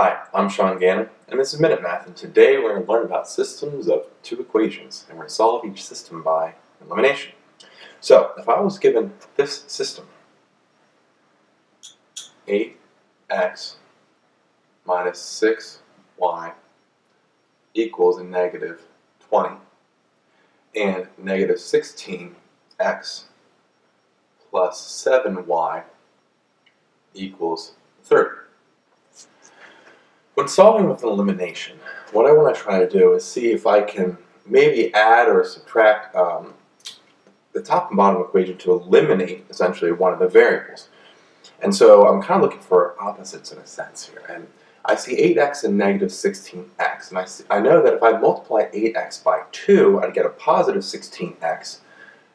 Hi, I'm Sean Gannon, and this is Minute Math, and today we're going to learn about systems of two equations, and we're going to solve each system by elimination. So, if I was given this system, 8x minus 6y equals a negative 20, and negative 16x plus 7y equals 30. When solving with an elimination, what I want to try to do is see if I can maybe add or subtract um, the top and bottom equation to eliminate essentially one of the variables. And so I'm kind of looking for opposites in a sense here. And I see 8x and negative 16x. And I, see, I know that if I multiply 8x by 2, I'd get a positive 16x.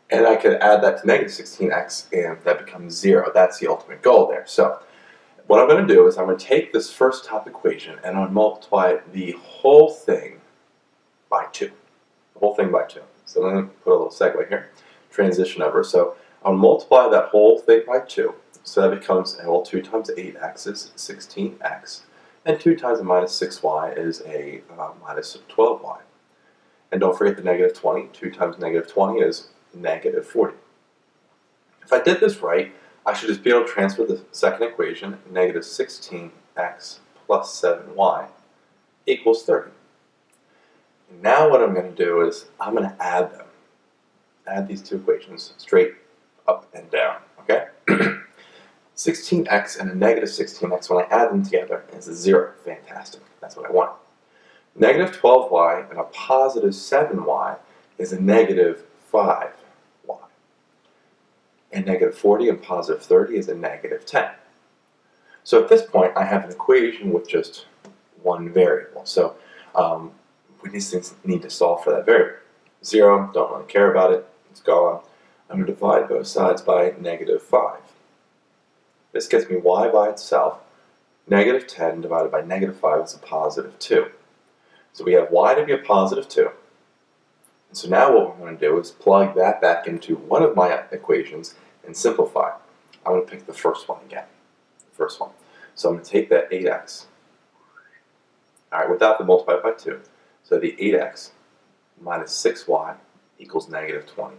And I could add that to negative 16x, and that becomes 0. That's the ultimate goal there. So what I'm going to do is I'm going to take this first top equation and I'm going to multiply the whole thing by 2. The whole thing by 2. So I'm going to put a little segue here, transition over. So I'll multiply that whole thing by 2. So that becomes, well, 2 times 8x is 16x. And 2 times a minus 6y is a uh, minus 12y. And don't forget the negative 20. 2 times negative 20 is negative 40. If I did this right, I should just be able to transfer the second equation, negative 16x plus 7y equals 30. Now what I'm going to do is I'm going to add them. Add these two equations straight up and down, okay? 16x and a negative 16x, when I add them together, is a 0. Fantastic. That's what I want. Negative 12y and a positive 7y is a negative 5 and negative 40 and positive 30 is a negative 10. So at this point, I have an equation with just one variable. So um, we just need to solve for that variable. 0, don't really care about it, it's gone. I'm going to divide both sides by negative 5. This gets me y by itself. Negative 10 divided by negative 5 is a positive 2. So we have y to be a positive 2. So now what we're going to do is plug that back into one of my equations and simplify. I'm going to pick the first one again. The first one. So I'm going to take that 8x. Alright, without the multiply by 2. So the 8x minus 6y equals negative 20.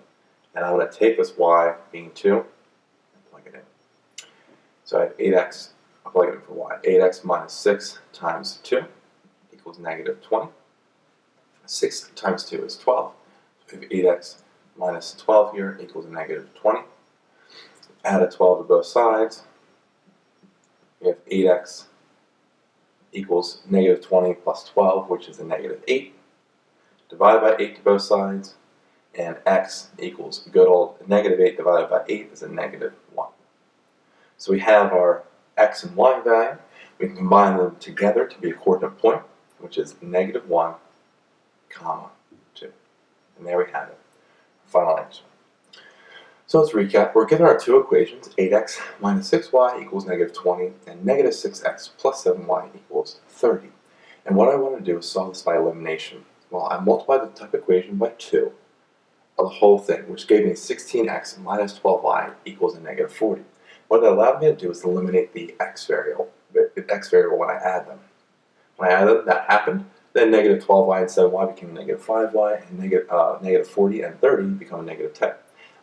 And I'm going to take this y being 2 and plug it in. So I have 8x, I'll plug it in for y. 8x minus 6 times 2 equals negative 20. 6 times 2 is 12. Have 8x minus 12 here equals negative 20. Add a 12 to both sides. We have 8x equals negative 20 plus 12, which is a negative 8. Divide by 8 to both sides. And x equals good old negative 8 divided by 8 is a negative 1. So we have our x and y value. We can combine them together to be a coordinate point, which is negative 1, comma 2. And there we have it. Final answer. So let's recap. We're given our two equations, 8x minus 6y equals negative 20, and negative 6x plus 7y equals 30. And what I want to do is solve this by elimination. Well, I multiply the top equation by 2 of the whole thing, which gave me 16x minus 12y equals a negative 40. What that allowed me to do is eliminate the x variable, the x variable when I add them. When I add them, that happened. Then negative 12y and 7y became negative 5y, and negative, uh, negative 40 and 30 become negative 10.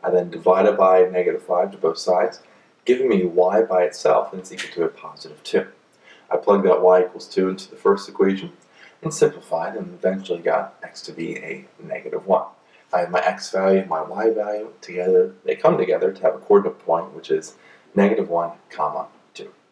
I then divide it by negative 5 to both sides, giving me y by itself, and it's equal to a positive 2. I plugged that y equals 2 into the first equation and simplified and eventually got x to be a negative 1. I have my x value and my y value together. They come together to have a coordinate point, which is negative 1 comma